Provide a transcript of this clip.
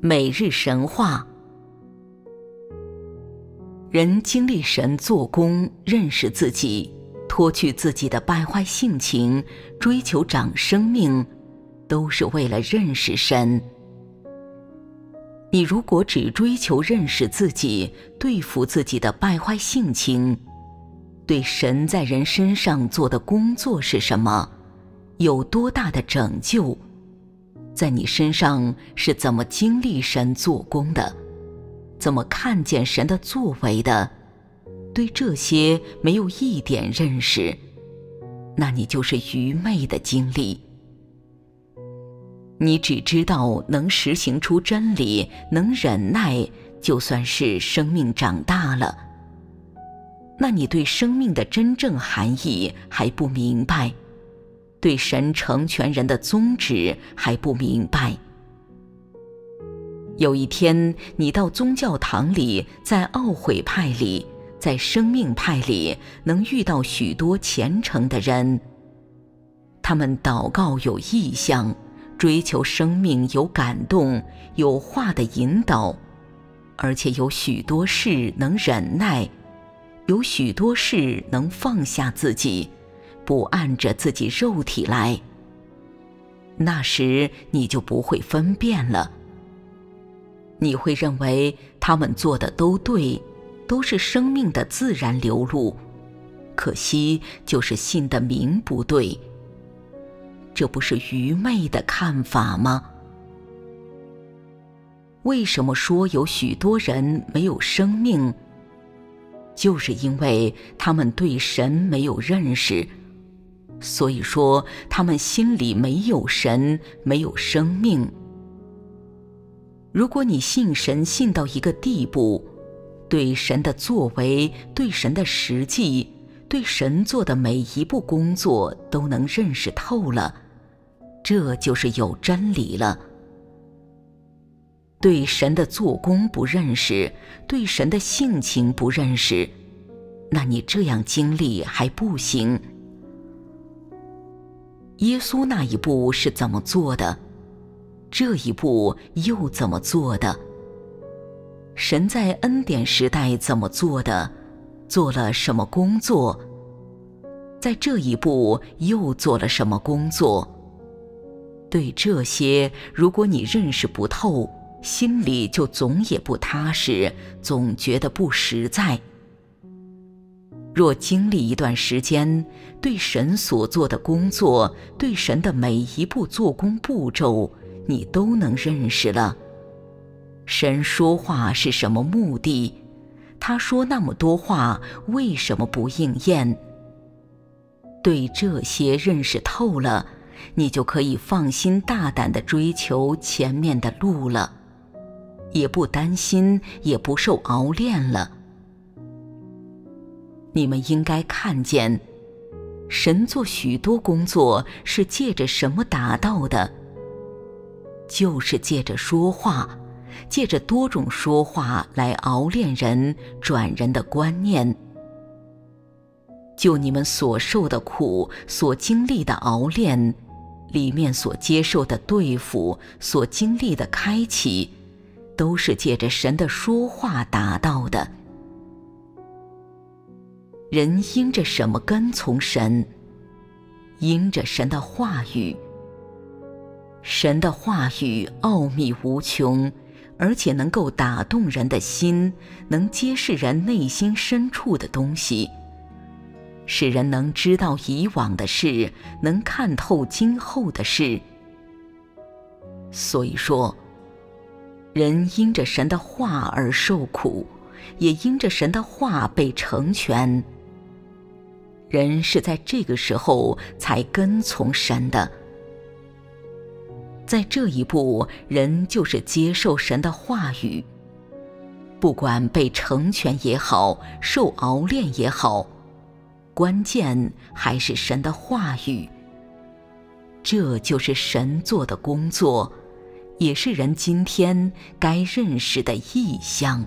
每日神话，人经历神做工，认识自己，脱去自己的败坏性情，追求长生命，都是为了认识神。你如果只追求认识自己，对付自己的败坏性情，对神在人身上做的工作是什么？有多大的拯救？在你身上是怎么经历神做工的？怎么看见神的作为的？对这些没有一点认识，那你就是愚昧的经历。你只知道能实行出真理，能忍耐，就算是生命长大了。那你对生命的真正含义还不明白。对神成全人的宗旨还不明白。有一天，你到宗教堂里，在懊悔派里，在生命派里，能遇到许多虔诚的人。他们祷告有意向，追求生命有感动，有话的引导，而且有许多事能忍耐，有许多事能放下自己。不按着自己肉体来，那时你就不会分辨了。你会认为他们做的都对，都是生命的自然流露。可惜就是信的名不对。这不是愚昧的看法吗？为什么说有许多人没有生命？就是因为他们对神没有认识。所以说，他们心里没有神，没有生命。如果你信神信到一个地步，对神的作为、对神的实际、对神做的每一步工作都能认识透了，这就是有真理了。对神的做工不认识，对神的性情不认识，那你这样经历还不行。耶稣那一步是怎么做的？这一步又怎么做的？神在恩典时代怎么做的？做了什么工作？在这一步又做了什么工作？对这些，如果你认识不透，心里就总也不踏实，总觉得不实在。若经历一段时间，对神所做的工作，对神的每一步做工步骤，你都能认识了。神说话是什么目的？他说那么多话，为什么不应验？对这些认识透了，你就可以放心大胆地追求前面的路了，也不担心，也不受熬炼了。你们应该看见，神做许多工作是借着什么达到的？就是借着说话，借着多种说话来熬炼人、转人的观念。就你们所受的苦、所经历的熬炼，里面所接受的对付、所经历的开启，都是借着神的说话达到的。人因着什么跟从神？因着神的话语。神的话语奥秘无穷，而且能够打动人的心，能揭示人内心深处的东西，使人能知道以往的事，能看透今后的事。所以说，人因着神的话而受苦，也因着神的话被成全。人是在这个时候才跟从神的，在这一步，人就是接受神的话语，不管被成全也好，受熬炼也好，关键还是神的话语。这就是神做的工作，也是人今天该认识的意象。